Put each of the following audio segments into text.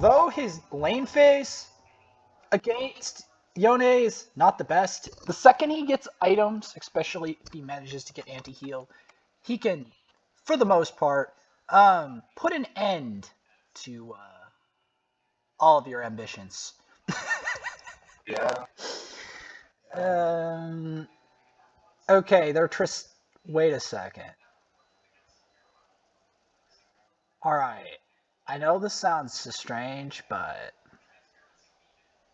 Though his lane phase against Yone is not the best, the second he gets items, especially if he manages to get anti-heal, he can, for the most part, um, put an end to uh, all of your ambitions. Yeah. Um. Okay, they're tris. Wait a second. All right. I know this sounds strange, but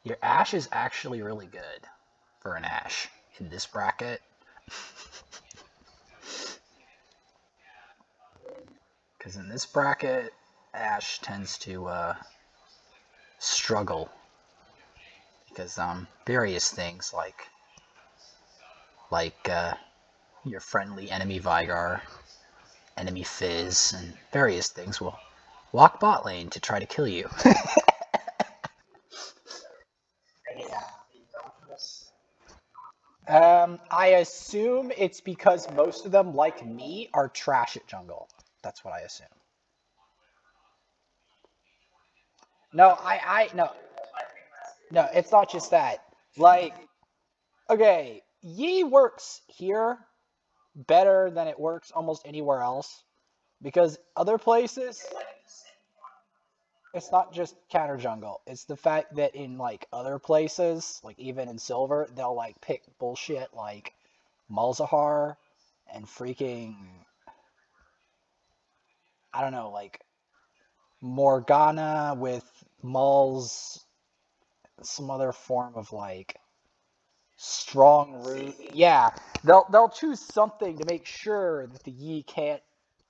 your Ashe is actually really good for an Ashe in this bracket. Because in this bracket, Ashe tends to uh, struggle because um various things like like uh, your friendly enemy Veigar, enemy Fizz, and various things will walk bot lane to try to kill you. um, I assume it's because most of them, like me, are trash at jungle. That's what I assume. No, I, I, no, no, it's not just that. Like, okay, Yi works here better than it works almost anywhere else because other places it's not just counter jungle. It's the fact that in like other places, like even in silver, they'll like pick bullshit like Malzahar and freaking I don't know, like Morgana with Mal's some other form of like strong root. Yeah, they'll they'll choose something to make sure that the Yi can't,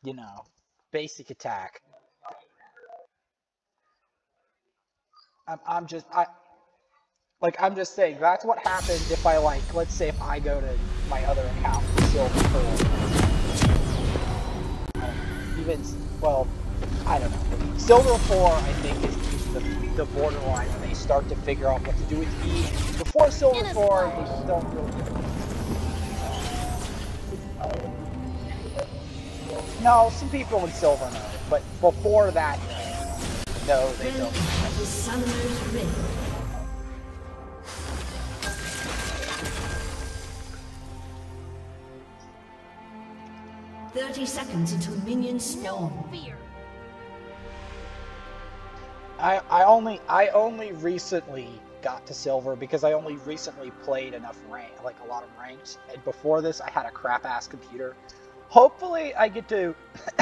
you know, basic attack. I'm I'm just I like I'm just saying that's what happens if I like let's say if I go to my other account Silver Pearl. Um, even well, I don't know. Silver 4 I think is the, the borderline when they start to figure out what to do with E. Before Silver 4, they just don't really No, some people in Silver know, but before that, no, they don't. The Summoner's Rift. Thirty seconds until minions spawn. I, I only I only recently got to silver because I only recently played enough rank like a lot of ranks and before this I had a crap ass computer. Hopefully I get to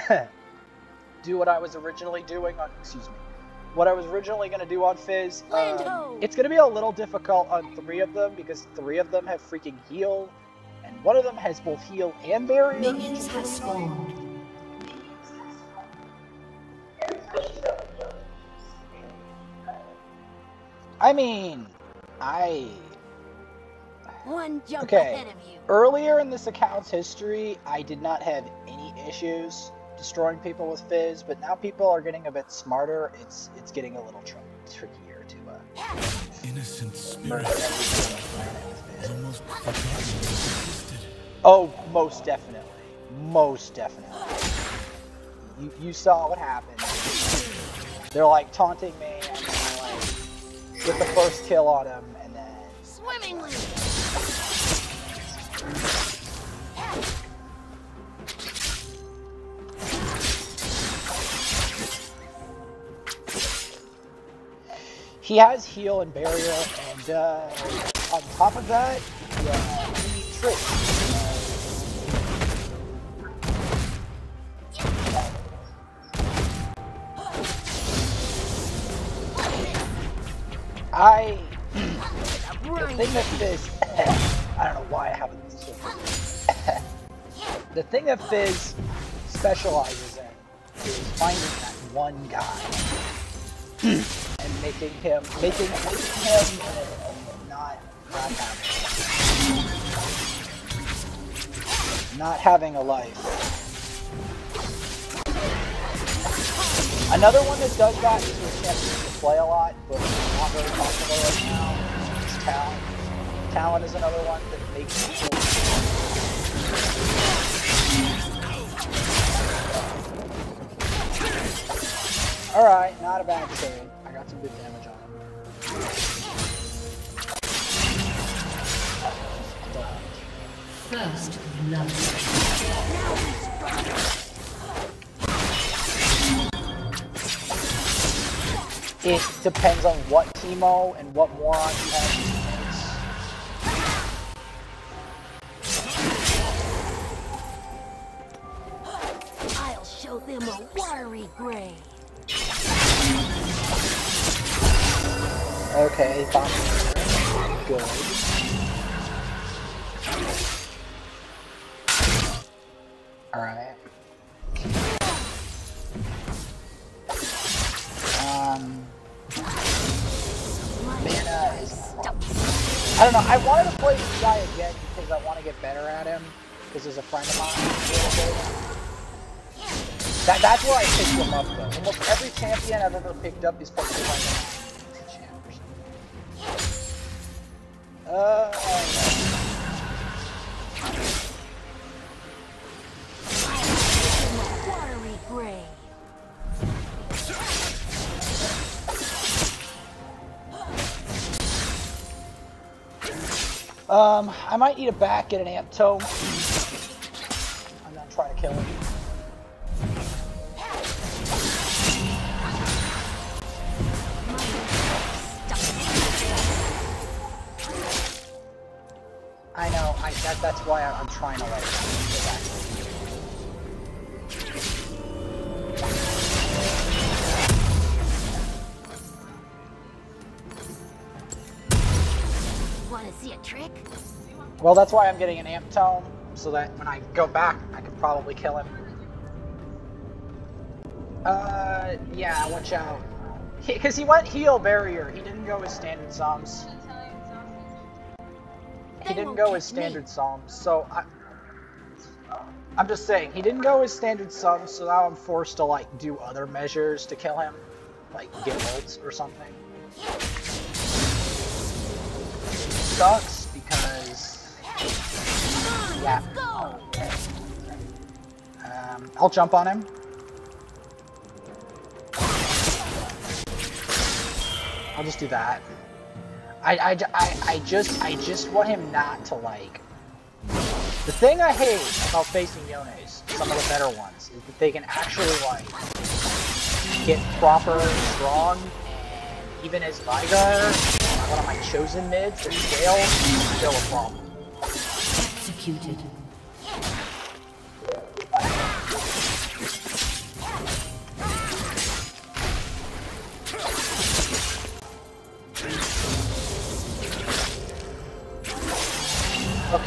do what I was originally doing on excuse me. What I was originally going to do on Fizz. Um, it's going to be a little difficult on three of them because three of them have freaking heal and one of them has both heal and barrier. Minions have spawned. I mean, I One jump Okay. ahead of you. Earlier in this account's history, I did not have any issues destroying people with Fizz, but now people are getting a bit smarter. It's it's getting a little tr- trickier to uh, Innocent murder spirit, everyone with Fizz. almost forgotten they existed. Oh, most definitely, most definitely. You you saw what happened. They're like taunting me, and like get the first kill on him, He has heal and barrier, and uh, on top of that, he, tricks. I the thing that Fizz I don't know why I haven't the thing that Fizz specializes in is finding that one guy making him making him not not having not having a life. Another one that does that is with champions to play a lot, but not very popular right now. Is Talon. Talon is another one that makes people Alright, not a bad trade. I got some good damage on him. First love. It depends on what Teemo and what moron you have in your teammates. I'll show them a watery grave. Okay, fine. Good. Alright. Um, mana is. I don't know. I wanted to play this guy again because I want to get better at him. Because there's a friend of mine. That, that's where I picked him up though. Almost every champion I've ever picked up is the friend of um, I might need a back, get an amp tome. I'm gonna try to kill him. I know. I that, that's why I, I'm trying to like get back. Want to see a trick? Well, that's why I'm getting an amp tome, so that when I go back, I can probably kill him. Uh, yeah, watch out. Because he, went heal barrier. He didn't go his standard psalms. He didn't go his me. standard psalms, so I. I'm just saying, he didn't go his standard psalms, so now I'm forced to like do other measures to kill him, like get ults or something. Sucks because yeah. Um, I'll jump on him. I'll just do that. I, I, I, I just I just want him not to like. The thing I hate about facing Yones, some of the better ones, is that they can actually like get proper strong and even as Veigar, one of my chosen mids, and Gale, still a problem. Executed.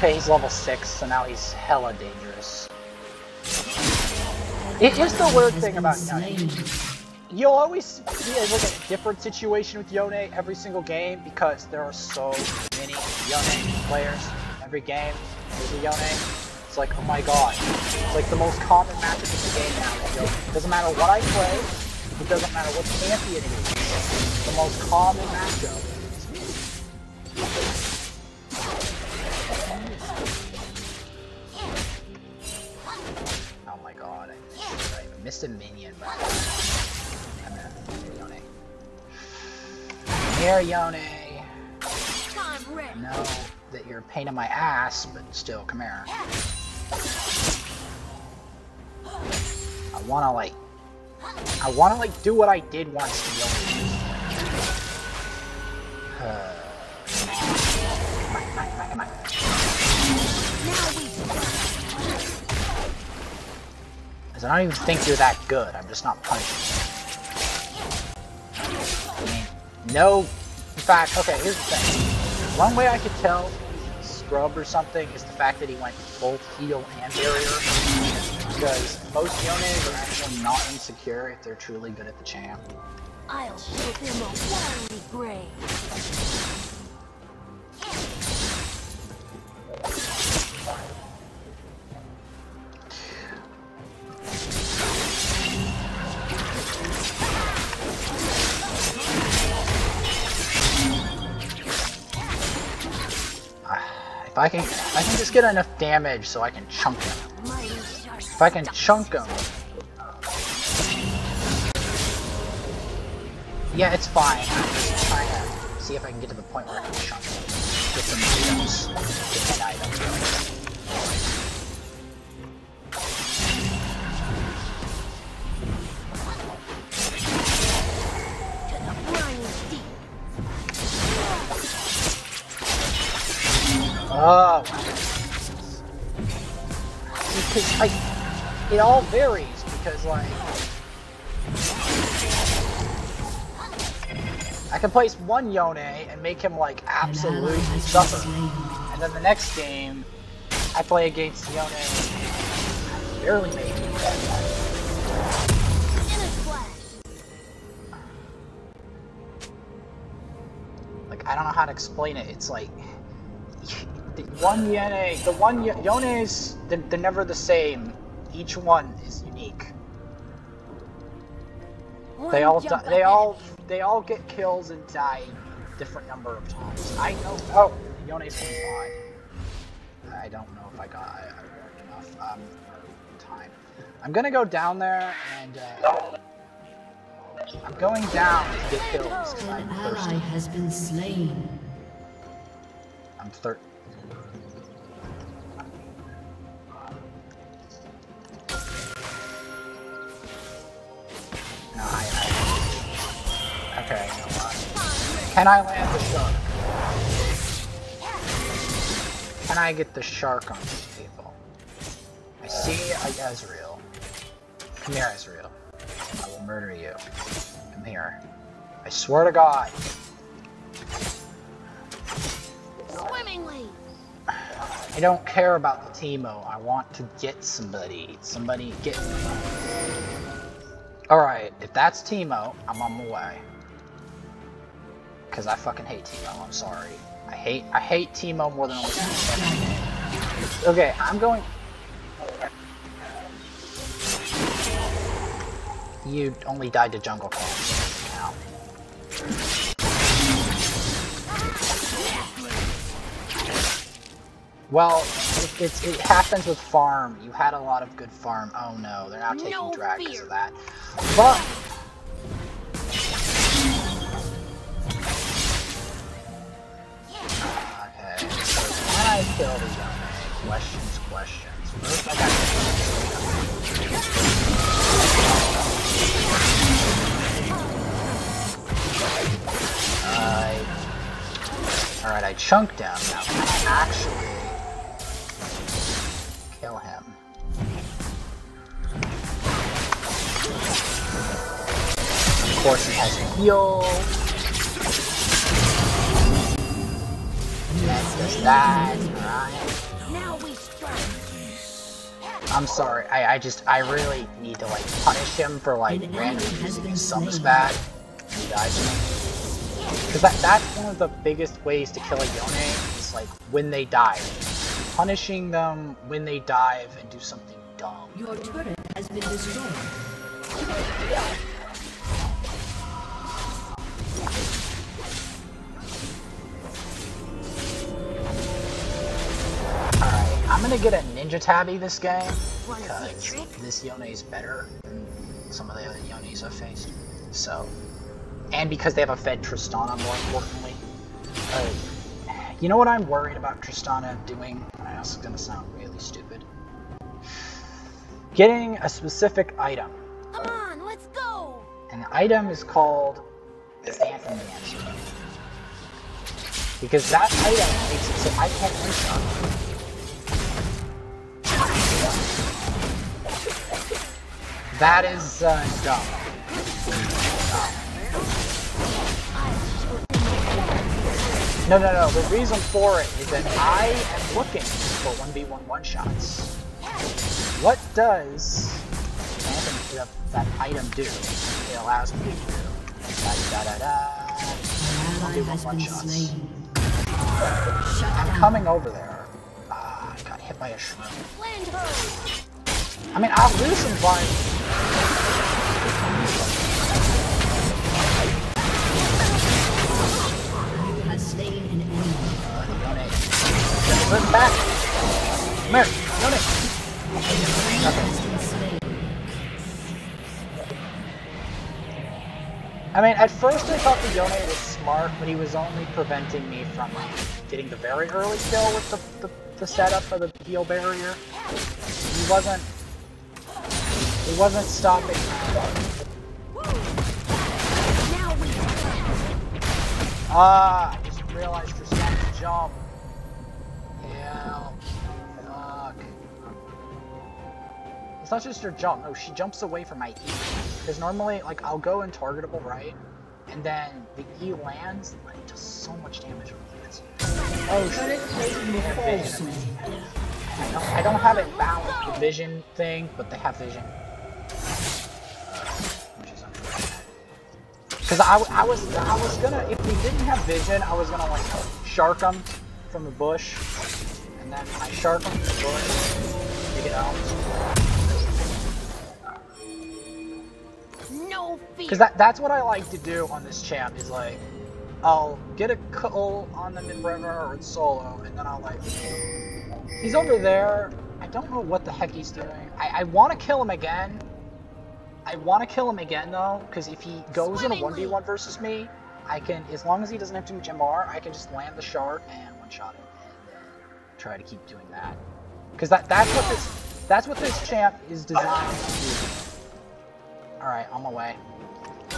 Okay, he's level 6, so now he's hella dangerous. It is the weird thing about. Yone. You'll always be able to get a different situation with Yone every single game because there are so many Yone players. Every game, there's a Yone. It's like, oh my god. It's like the most common matchup in the game now. Yone. Doesn't matter what I play, it doesn't matter what champion it is. The most common matchup Missed a minion, but I'm Yone. Here, Yone. I know that you're a pain in my ass, but still, come here. I wanna like, I wanna like do what I did once to Yone. Because I don't even think you're that good. I'm just not punching you. I mean, no. In fact, okay, here's the thing. One way I could tell scrub or something is the fact that he went both heal and barrier. Because most Yones are actually not insecure if they're truly good at the champ. I'll show them a watery grave. If I can, I can just get enough damage so I can chunk him. If I can chunk him. Yeah, it's fine. I'm just trying to see if I can get to the point where I can chunk it. Get some items. Get an item. Oh. Because like it all varies because like I can place one Yone and make him like absolutely suffer. And then the next game I play against Yone and I barely make. In. Like I don't know how to explain it. It's like the one Yone, the one y Yones, they're, they're never the same. Each one is unique. They all die, they all they all get kills and die different number of times. I know. Oh, Yone's gonna. I don't know if I got I, I enough um, time. I'm gonna go down there and. Uh, I'm going down to get kills. An ally has been slain. I'm 13. Okay? Can I land the shark? Can I get the shark on these people? I see a Ezreal. Come here, Ezreal. I will murder you. Come here. I swear to God. Swimmingly. I don't care about the Teemo. I want to get somebody. Somebody get me. Alright, if that's Teemo, I'm on my way. Cause I fucking hate Teemo, I'm sorry. I hate I hate Teemo more than almost Okay, I'm going You only died to jungle. Now. Well, it, it's, it happens with farm. You had a lot of good farm. Oh no, they're now taking No drag because of that. But I chunked him. Now can I actually kill him? Of course he has a heal. That does that. Alright. Now we strike. I'm sorry. I, I just I really need to like punish him for like An randomly using his summons slain. bad. He dies. Because that, that's one of the biggest ways to kill a Yone is like when they dive. Punishing them when they dive and do something dumb. Your turret has been destroyed. Alright, I'm gonna get a Ninja Tabi this game Wanna see a because this Yone is better than some of the other Yones I've faced. So, and because they have a Fed Tristana more importantly. Uh, you know what I'm worried about Tristana doing? I is gonna sound really stupid. Getting a specific item. Come on, let's go. And the item is called the Phantom Dancer. Because that item makes it so I can't one-shot. That is uh, dumb. No, no, no. The reason for it is that I am looking for 1v1 one-shots. What does that, that item do? It allows me to do da da da da. An ally do has one been shots. I'm coming over there. Ah, I got hit by a shroom. I mean, I'll lose some volume. Been. I mean, at first I thought the Yone was smart, but he was only preventing me from like, getting the very early kill with the, the, the setup for the heal barrier. He wasn't... He wasn't stopping Ah, I just realized you're to jump. It's not just her jump. No, she jumps away from my E. Because normally, like, I'll go in targetable right, and then the E lands, like, it does so much damage when it lands. Oh shit. They have vision. I don't, I don't have it balanced the vision thing, but they have vision. Which is unfortunate. Because I, I was I was gonna if we didn't have vision I was gonna like shark them from the bush and then I shark them from the bush to get out because that that's what I like to do on this champ is like I'll get a kill on the mid river or in solo and then I'll like he's over there. I don't know what the heck he's doing. I, I want to kill him again. I want to kill him again though, because if he goes in a 1v1 versus me, I can, as long as he doesn't have too much MR, I can just land the shark and one-shot him, and then try to keep doing that. Because that, that's what this, that's what this champ is designed to do. Alright, on my way.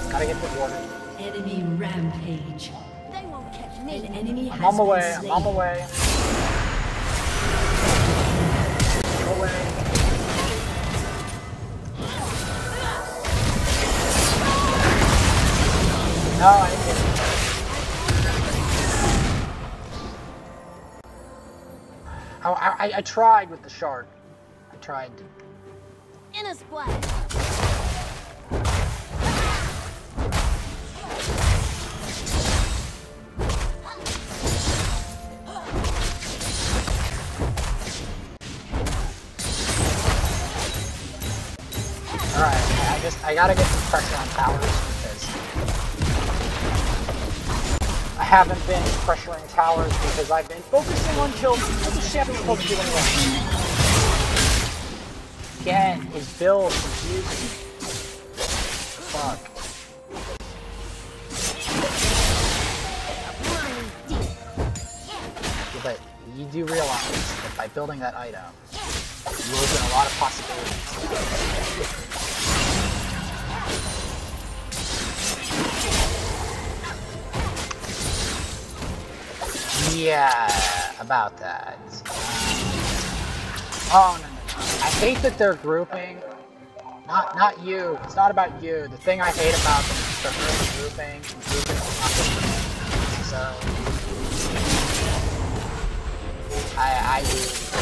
Gotta get the order. Enemy rampage. They won't catch me. An me. enemy I'm has on my been way, I'm on my way. On my way. No, I didn't get it. I, I, I tried with the shark. I tried. In a splash. I gotta get some pressure on towers because I haven't been pressuring towers because I've been focusing on kills. What the champ is supposed to do? Again, his build confuses me. Fuck. You do realize that by building that item, you open a lot of possibilities. Yeah, about that. Oh no, no, no. I hate that they're grouping. Not, not you. It's not about you. The thing I hate about them is the early grouping. and Grouping. So I, I,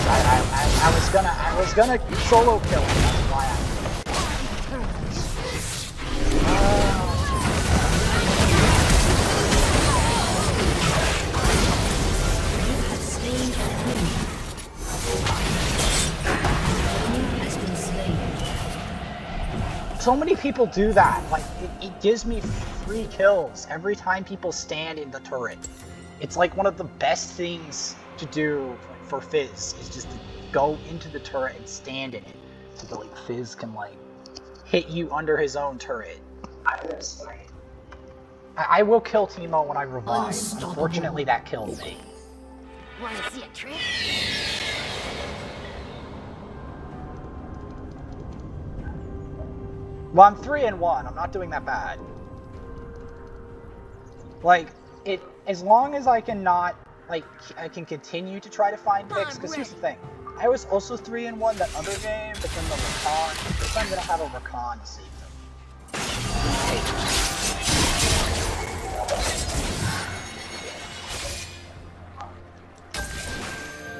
I, I, I, I was gonna, I was gonna solo kill him. So many people do that. Like, it, it gives me free kills every time people stand in the turret. It's like one of the best things to do for Fizz is just to go into the turret and stand in it, so that like Fizz can like hit you under his own turret. I, I will kill Teemo when I revive. Unfortunately, that killed me. Wanna see a trick? Well, I'm three and one. I'm not doing that bad. Like it, as long as I can not, like, I can continue to try to find picks. Because here's the thing, I was also three and one that other game, but then the Rakan. This time I don't have a Rakan to save them.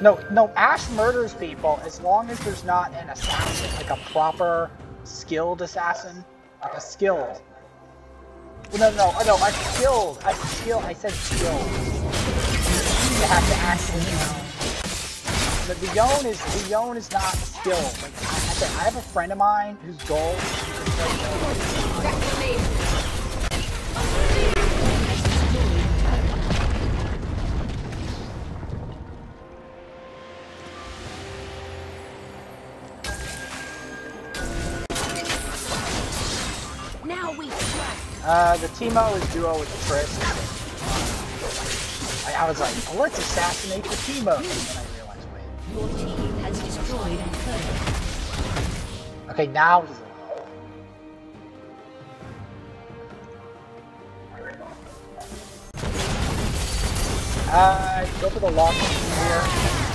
No, no, Ashe murders people as long as there's not an assassin, like a proper skilled assassin, like a skilled. No, no, no, no, a skilled, a skill. I said skilled. You have to actually. The, Yone is the is not skilled. Like I, I, have a friend of mine whose goal is to play. Uh, the Teemo is duo with Triss. I, I was like, oh, let's assassinate the Teemo. And then I realized, wait. Your team has destroyed a. Okay, now he's. Uh, go for the lock here.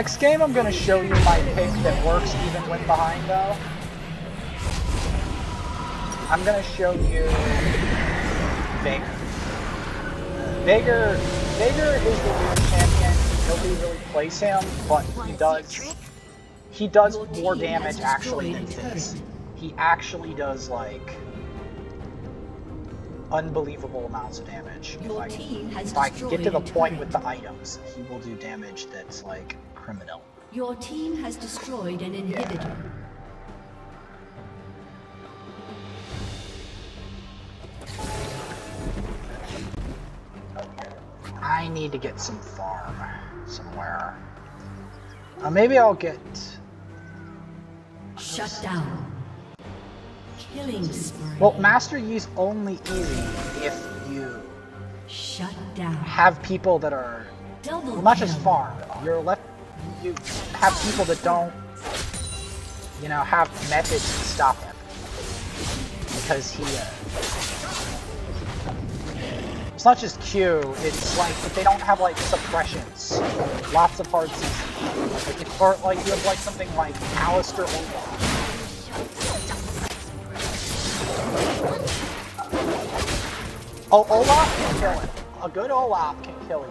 Next game, I'm gonna show you my pick that works even when behind, though. I'm gonna show you Veigar. Veigar, Veigar is the weird champion. Nobody really plays him, but he Wanna see a does. He does more damage actually than destroyed a Fizz. turret. He actually does like unbelievable amounts of damage. Your has if I can get to the point with the items, he will do damage that's like criminal. Your team has destroyed an inhibitor. I need to get some farm somewhere. Uh, maybe I'll get. Shut down. Killing spree. Well, Master Yi's only easy if you Shut down. have people that are Double well, not just farm. You're left. You have people that don't, you know, have methods to stop him because he. Uh, it's not just Q. It's like if they don't have like suppressions, lots of hard CC. Like if, or like you have like something like Alistar Olaf. Oh, Olaf can kill him. A good Olaf can kill him.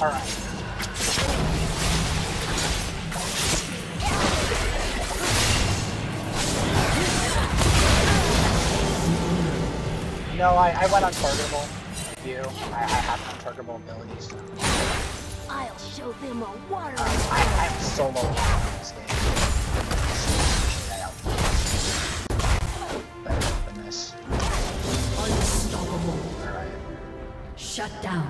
Alright. No, I, I went untargetable. Like you. I, I have untargetable abilities. I'll show them a water. Um, I, I'm solo in this game. Better than this. Unstoppable. Alright. Shut down.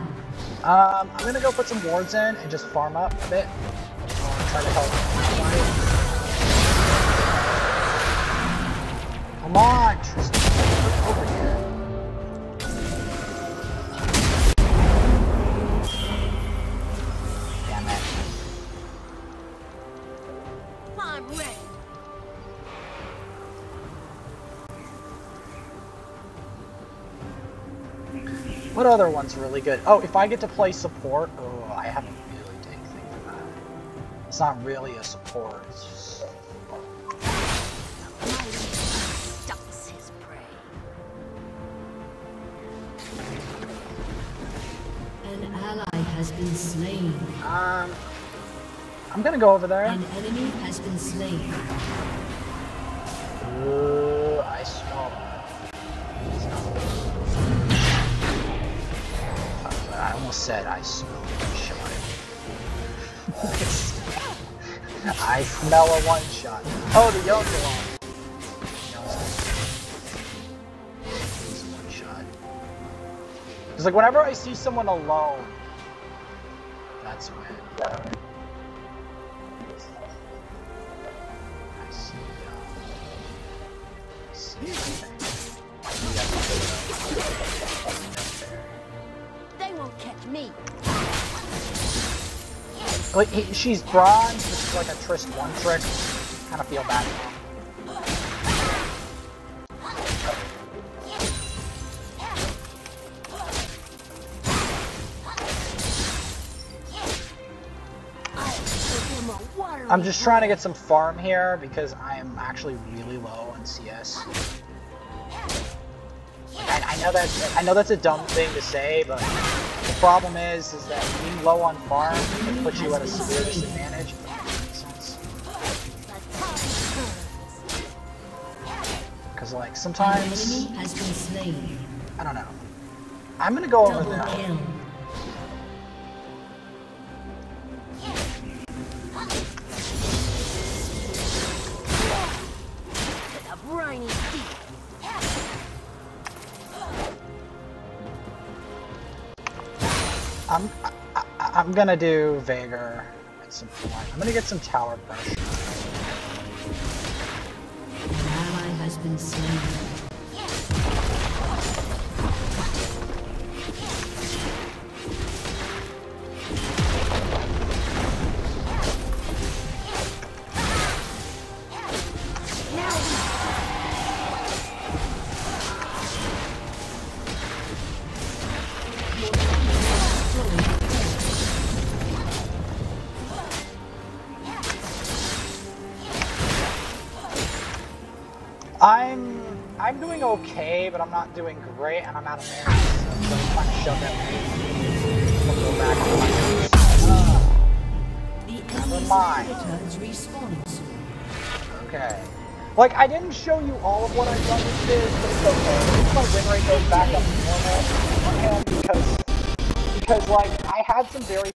Um, I'm gonna go put some wards in and just farm up a bit. Uh, try to help. Come on, What other one's really good? Oh, if I get to play support, oh, I haven't really taken that. It's not really a support. It's just... My leader stalks his prey. An ally has been slain. Um, I'm gonna go over there. An enemy has been slain. Ooh, I almost said I smell one shot. I smell a one shot. Oh, the yellow one. It's like whenever I see someone alone, that's when. Like, he, she's bronze, which is like a Trist one trick. Kind of feel bad. I'm just trying to get some farm here because I am actually really low on CS. I, I know that I know that's a dumb thing to say, but problem is, is that being low on farm can put you at a severe disadvantage. Because like sometimes enemy has been slain. I don't know. I'm gonna go over there. I'm gonna do Veigar at some point. I'm gonna get some tower pressure. An ally has been slain. Doing okay, but I'm not doing great, and I'm out of mana, so I'm trying to shove that wave. Go back to my base. The Never mind. inhibitor is respawning soon. okay. Like, I didn't show you all of what I've done with this, but it's okay. At least my win rate goes back up to normal, and because, because, like, I had some very